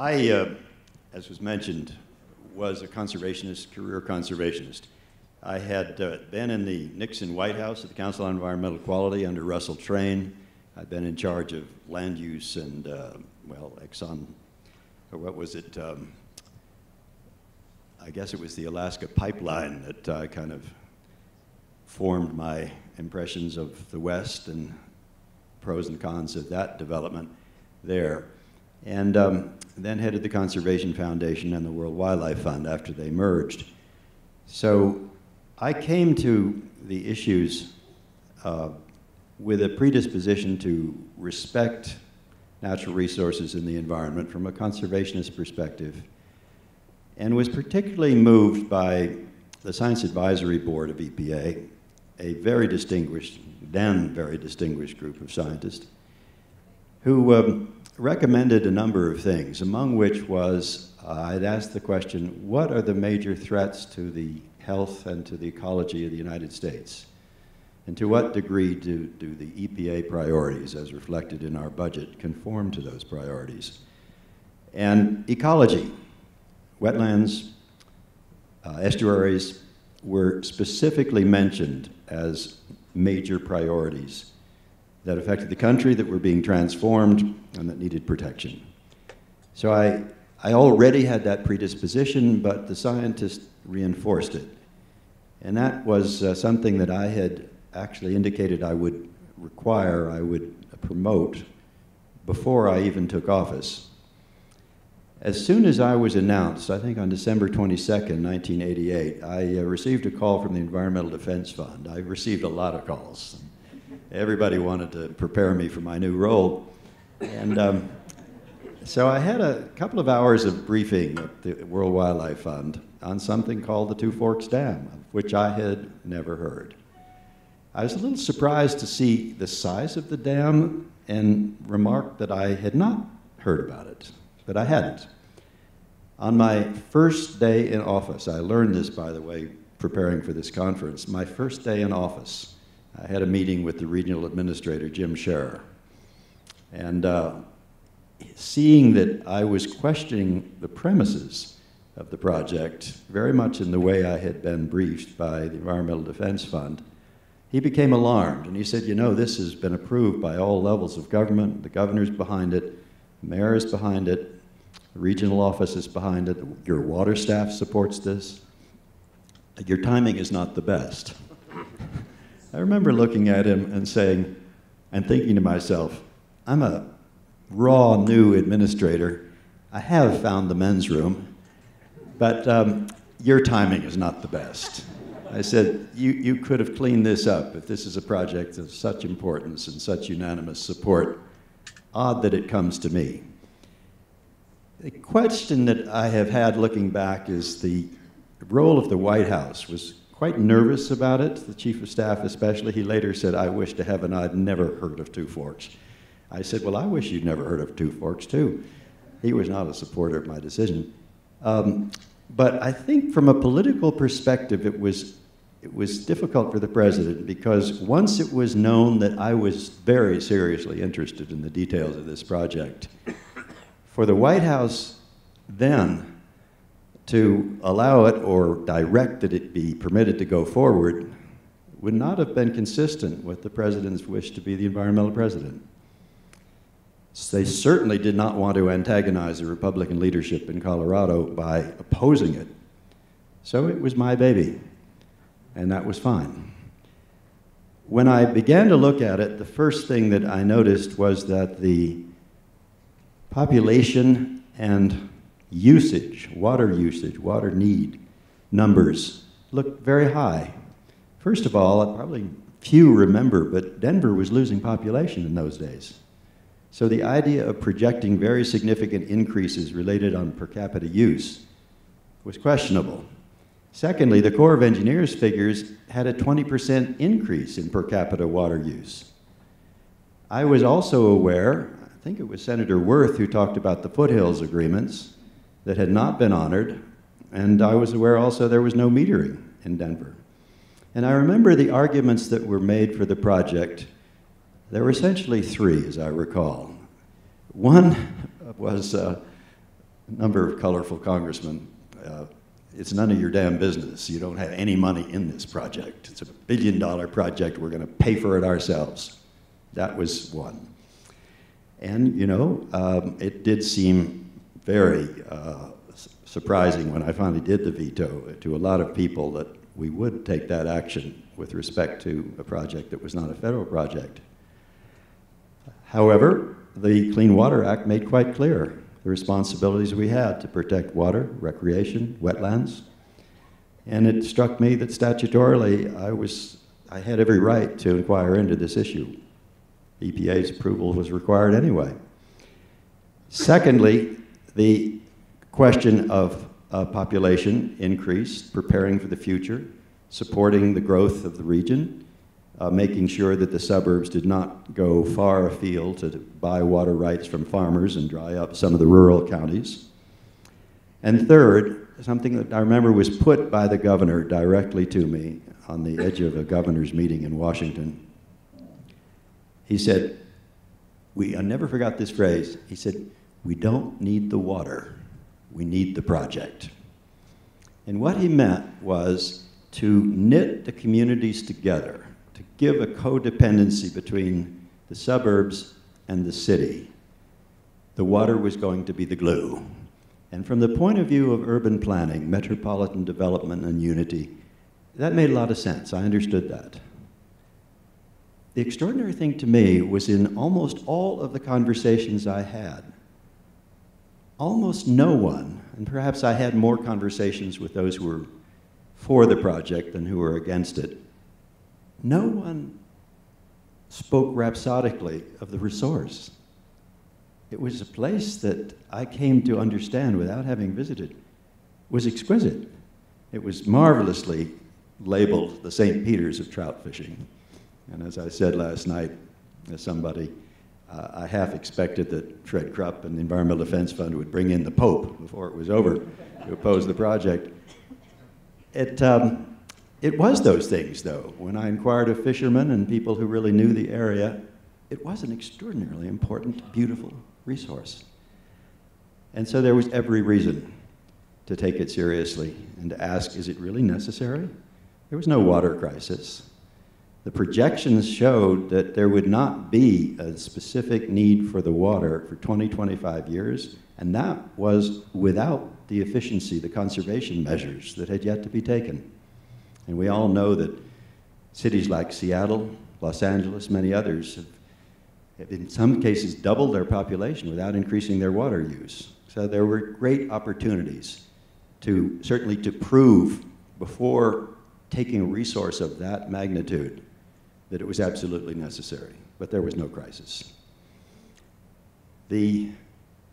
I, uh, as was mentioned, was a conservationist, career conservationist. I had uh, been in the Nixon White House at the Council on Environmental Quality under Russell Train. I'd been in charge of land use and, uh, well, Exxon, or what was it? Um, I guess it was the Alaska pipeline that uh, kind of formed my impressions of the West and pros and cons of that development there. And um, then headed the Conservation Foundation and the World Wildlife Fund after they merged. So I came to the issues uh, with a predisposition to respect natural resources in the environment from a conservationist perspective, and was particularly moved by the Science Advisory Board of EPA, a very distinguished, then very distinguished group of scientists, who um, recommended a number of things, among which was uh, I'd asked the question, what are the major threats to the health and to the ecology of the United States? And to what degree do, do the EPA priorities, as reflected in our budget, conform to those priorities? And ecology, wetlands, uh, estuaries were specifically mentioned as major priorities that affected the country, that were being transformed, and that needed protection. So I, I already had that predisposition, but the scientists reinforced it. And that was uh, something that I had actually indicated I would require, I would promote before I even took office. As soon as I was announced, I think on December 22nd, 1988, I uh, received a call from the Environmental Defense Fund. I received a lot of calls. Everybody wanted to prepare me for my new role. And um, so I had a couple of hours of briefing at the World Wildlife Fund on something called the Two Forks Dam, of which I had never heard. I was a little surprised to see the size of the dam and remarked that I had not heard about it, but I hadn't. On my first day in office, I learned this, by the way, preparing for this conference. My first day in office, I had a meeting with the regional administrator, Jim Scherer. And uh, seeing that I was questioning the premises of the project, very much in the way I had been briefed by the Environmental Defense Fund, he became alarmed and he said, You know, this has been approved by all levels of government. The governor's behind it, the mayor is behind it, the regional office is behind it, your water staff supports this. Your timing is not the best. I remember looking at him and saying, and thinking to myself, I'm a raw new administrator. I have found the men's room, but um, your timing is not the best. I said, you, you could have cleaned this up if this is a project of such importance and such unanimous support. Odd that it comes to me. The question that I have had looking back is the role of the White House was quite nervous about it, the chief of staff especially. He later said, I wish to heaven I'd never heard of Two Forks. I said, well, I wish you'd never heard of Two Forks too. He was not a supporter of my decision. Um, but I think from a political perspective, it was it was difficult for the president because once it was known that I was very seriously interested in the details of this project, for the White House then to allow it or direct that it be permitted to go forward would not have been consistent with the president's wish to be the environmental president. They certainly did not want to antagonize the Republican leadership in Colorado by opposing it. So it was my baby and that was fine. When I began to look at it, the first thing that I noticed was that the population and usage, water usage, water need numbers looked very high. First of all, probably few remember, but Denver was losing population in those days. So the idea of projecting very significant increases related on per capita use was questionable. Secondly, the Corps of Engineers figures had a 20% increase in per capita water use. I was also aware, I think it was Senator Wirth who talked about the foothills agreements that had not been honored, and I was aware also there was no metering in Denver. And I remember the arguments that were made for the project. There were essentially three, as I recall. One was uh, number of colorful congressmen, uh, it's none of your damn business. You don't have any money in this project. It's a billion dollar project. We're going to pay for it ourselves. That was one. And, you know, um, it did seem very uh, surprising when I finally did the veto to a lot of people that we would take that action with respect to a project that was not a federal project. However, the Clean Water Act made quite clear the responsibilities we had to protect water, recreation, wetlands. And it struck me that statutorily I, was, I had every right to inquire into this issue. EPA's approval was required anyway. Secondly, the question of uh, population increase, preparing for the future, supporting the growth of the region, uh, making sure that the suburbs did not go far afield to buy water rights from farmers and dry up some of the rural counties. And third, something that I remember was put by the governor directly to me on the edge of a governor's meeting in Washington. He said, we, I never forgot this phrase. He said, we don't need the water, we need the project. And what he meant was to knit the communities together to give a codependency between the suburbs and the city. The water was going to be the glue. And from the point of view of urban planning, metropolitan development, and unity, that made a lot of sense. I understood that. The extraordinary thing to me was in almost all of the conversations I had, almost no one, and perhaps I had more conversations with those who were for the project than who were against it, no one spoke rhapsodically of the resource. It was a place that I came to understand without having visited was exquisite. It was marvelously labeled the St. Peter's of trout fishing. And as I said last night as somebody, uh, I half expected that Fred Krupp and the Environmental Defense Fund would bring in the Pope before it was over to oppose the project. It, um, it was those things, though. When I inquired of fishermen and people who really knew the area, it was an extraordinarily important, beautiful resource. And so there was every reason to take it seriously and to ask, is it really necessary? There was no water crisis. The projections showed that there would not be a specific need for the water for 20, 25 years, and that was without the efficiency, the conservation measures that had yet to be taken. And we all know that cities like Seattle, Los Angeles, many others have, have in some cases doubled their population without increasing their water use. So there were great opportunities to certainly to prove before taking a resource of that magnitude that it was absolutely necessary, but there was no crisis. The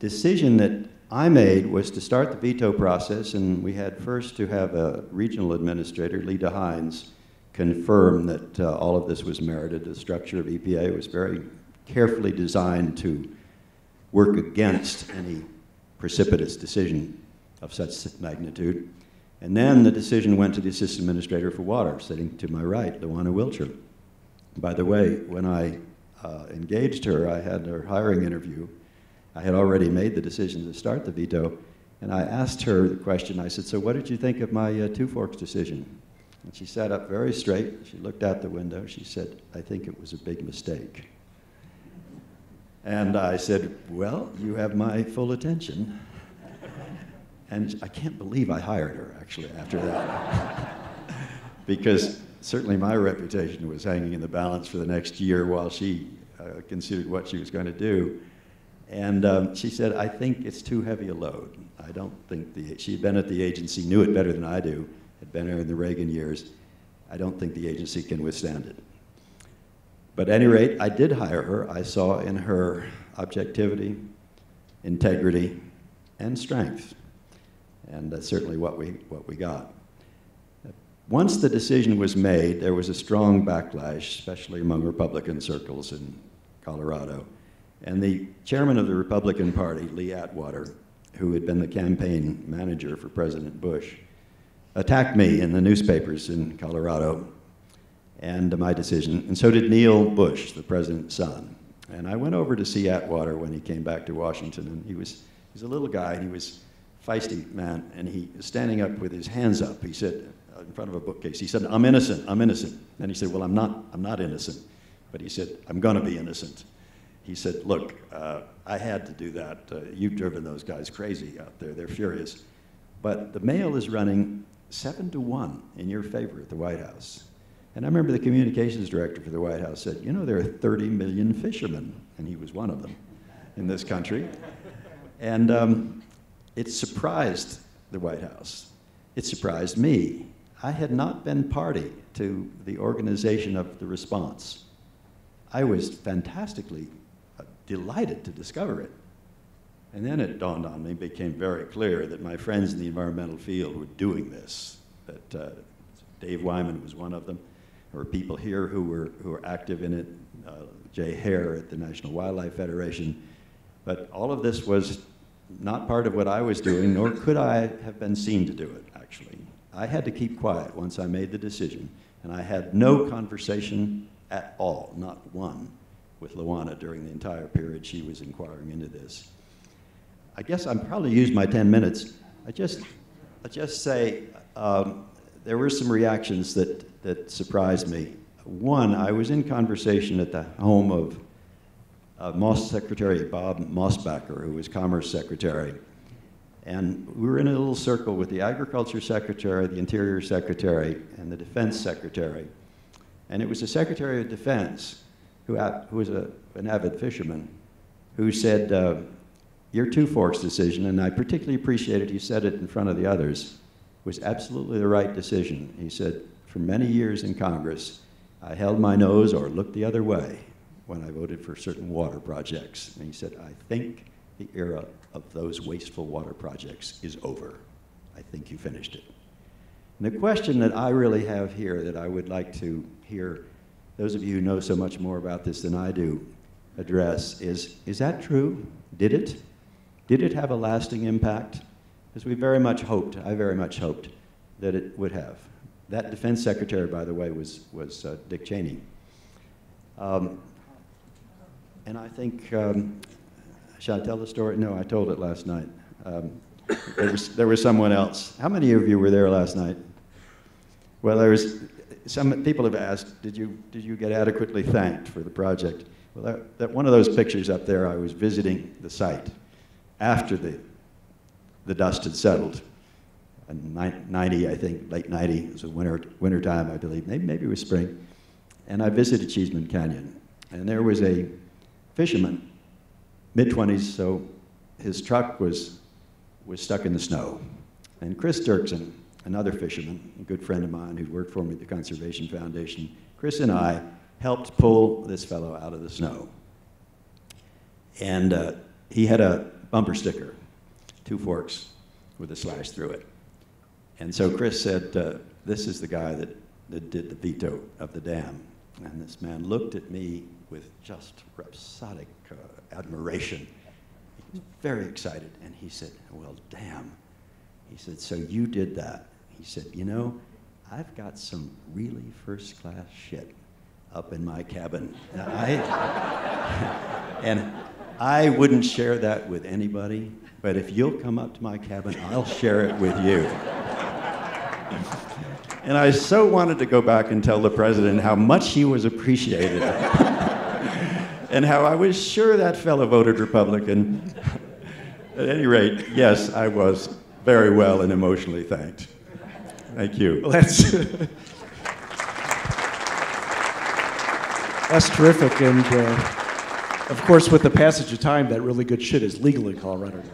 decision that I made was to start the veto process, and we had first to have a regional administrator, Lee DeHihns, confirm that uh, all of this was merited. The structure of EPA was very carefully designed to work against any precipitous decision of such magnitude. And then the decision went to the assistant administrator for water, sitting to my right, LaJuana Wilcher. By the way, when I uh, engaged her, I had her hiring interview I had already made the decision to start the veto, and I asked her the question. I said, So, what did you think of my uh, Two Forks decision? And she sat up very straight. She looked out the window. She said, I think it was a big mistake. And I said, Well, you have my full attention. And I can't believe I hired her, actually, after that. because certainly my reputation was hanging in the balance for the next year while she uh, considered what she was going to do. And um, she said, I think it's too heavy a load. I don't think the, she'd been at the agency, knew it better than I do, had been there in the Reagan years. I don't think the agency can withstand it. But at any rate, I did hire her. I saw in her objectivity, integrity, and strength. And that's certainly what we, what we got. Once the decision was made, there was a strong backlash, especially among Republican circles in Colorado. And the chairman of the Republican Party, Lee Atwater, who had been the campaign manager for President Bush, attacked me in the newspapers in Colorado and my decision, and so did Neil Bush, the president's son. And I went over to see Atwater when he came back to Washington, and he was He's a little guy, and he was feisty man, and he was standing up with his hands up. He said, in front of a bookcase, he said, I'm innocent, I'm innocent. And he said, well, I'm not, I'm not innocent. But he said, I'm going to be innocent. He said, look, uh, I had to do that. Uh, you've driven those guys crazy out there. They're furious. But the mail is running seven to one in your favor at the White House. And I remember the communications director for the White House said, you know, there are 30 million fishermen, and he was one of them in this country. And um, it surprised the White House. It surprised me. I had not been party to the organization of the response. I was fantastically uh, delighted to discover it. And then it dawned on me, became very clear that my friends in the environmental field were doing this, that uh, Dave Wyman was one of them. There were people here who were, who were active in it, uh, Jay Hair at the National Wildlife Federation. But all of this was not part of what I was doing, nor could I have been seen to do it, actually. I had to keep quiet once I made the decision, and I had no conversation at all, not one, with LaJuana during the entire period she was inquiring into this. I guess I'm probably used my 10 minutes. I just, I just say um, there were some reactions that, that surprised me. One, I was in conversation at the home of uh, Moss Secretary Bob Mosbacher, who was Commerce Secretary. And we were in a little circle with the Agriculture Secretary, the Interior Secretary, and the Defense Secretary. And it was the Secretary of Defense, who, who was a, an avid fisherman, who said, uh, Your Two Forks decision, and I particularly appreciated he said it in front of the others, was absolutely the right decision. He said, For many years in Congress, I held my nose or looked the other way when I voted for certain water projects. And he said, I think the era of those wasteful water projects is over. I think you finished it. And the question that I really have here that I would like to hear those of you who know so much more about this than I do address is, is that true? Did it? Did it have a lasting impact? As we very much hoped, I very much hoped that it would have. That defense secretary, by the way, was, was uh, Dick Cheney. Um, and I think, um, should I tell the story? No, I told it last night. Um, there, was, there was someone else. How many of you were there last night? Well, there was, some people have asked, did you, did you get adequately thanked for the project? Well, that, that one of those pictures up there, I was visiting the site after the, the dust had settled. In 90, I think, late 90, it was winter, winter time, I believe. Maybe, maybe it was spring. And I visited Cheeseman Canyon. And there was a fisherman, mid 20s, so his truck was, was stuck in the snow. And Chris Dirksen, another fisherman, a good friend of mine who'd worked for me at the Conservation Foundation, Chris and I helped pull this fellow out of the snow. And uh, he had a bumper sticker, two forks with a slash through it. And so Chris said, uh, This is the guy that, that did the veto of the dam. And this man looked at me with just rhapsodic uh, admiration. He was very excited, and he said, Well, damn. He said, So you did that. He said, You know, I've got some really first class shit up in my cabin. I, and I wouldn't share that with anybody, but if you'll come up to my cabin, I'll share it with you. and I so wanted to go back and tell the president how much he was appreciated and how I was sure that fellow voted Republican. At any rate, yes, I was very well and emotionally thanked. Thank you. Well, that's, that's terrific. And uh, of course, with the passage of time, that really good shit is legal in Colorado.